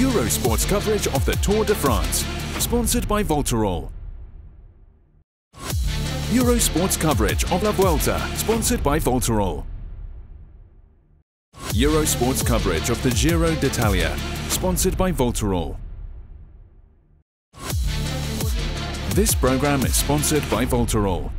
Eurosport's coverage of the Tour de France, sponsored by Voltarol. Eurosport's coverage of La Vuelta, sponsored by Voltarol. Eurosport's coverage of the Giro d'Italia, sponsored by Voltarol. This program is sponsored by Voltarol.